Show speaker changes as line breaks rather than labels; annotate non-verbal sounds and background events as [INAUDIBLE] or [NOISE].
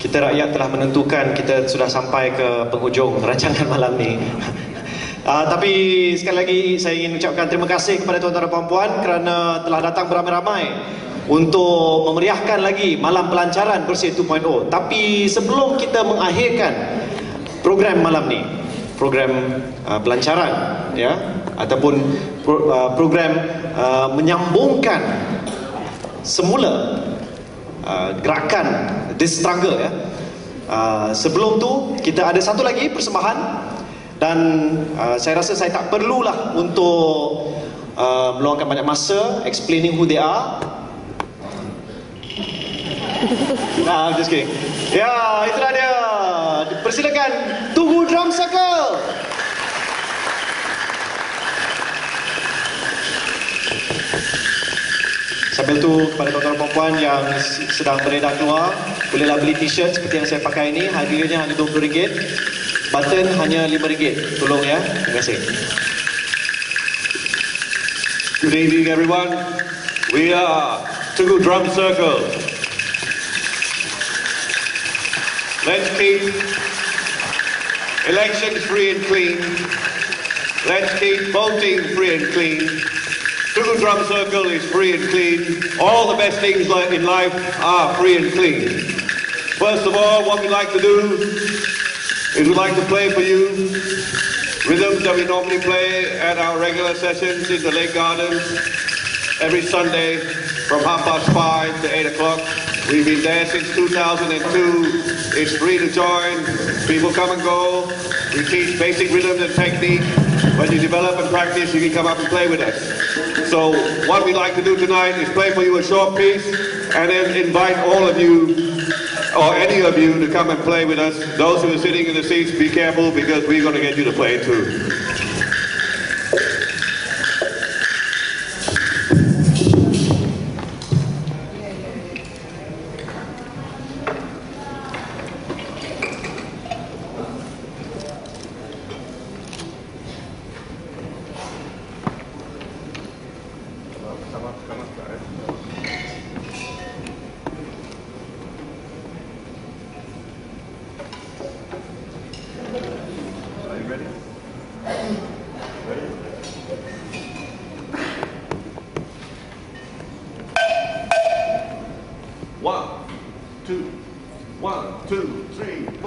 kita rakyat telah menentukan kita sudah sampai ke penghujung [LAUGHS] rancangan malam ni. Uh, [LAUGHS] tapi sekali lagi saya ingin ucapkan terima kasih kepada tuan-tuan dan puan-puan kerana telah datang beramai-ramai untuk memeriahkan lagi malam pelancaran Bersih 2.0. Tapi sebelum kita mengakhirkan program malam ni, program uh, pelancaran ya ataupun pro, uh, program uh, menyambungkan semula uh, gerakan this struggle ya. Uh, sebelum tu kita ada satu lagi persembahan dan uh, saya rasa saya tak perlulah untuk uh, meluangkan banyak masa explaining who they are. Nah, [LAUGHS] just kidding. Ya, itulah dia. Persilakan tunggu drum circle. Sambil tu kepada tuan-tuan dan puan yang sedang beredar keluar Bolehlah beli t-shirt seperti yang saya pakai ini. Harganya hanya RM20 Button hanya RM5 Tolong ya, terima kasih.
Good evening everyone. We are Tugu Drum Circle. Let's keep elections free and clean. Let's keep voting free and clean. Tugu Drum Circle is free and clean. All the best things in life are free and clean. First of all, what we like to do is we like to play for you rhythms that we normally play at our regular sessions in the Lake Gardens every Sunday from half past five to eight o'clock. We've been there since 2002. It's free to join. People come and go. We teach basic rhythms and technique. When you develop and practice, you can come up and play with us. So what we like to do tonight is play for you a short piece and then invite all of you or any of you to come and play with us. Those who are sitting in the seats, be careful because we're going to get you to play too. Two, three.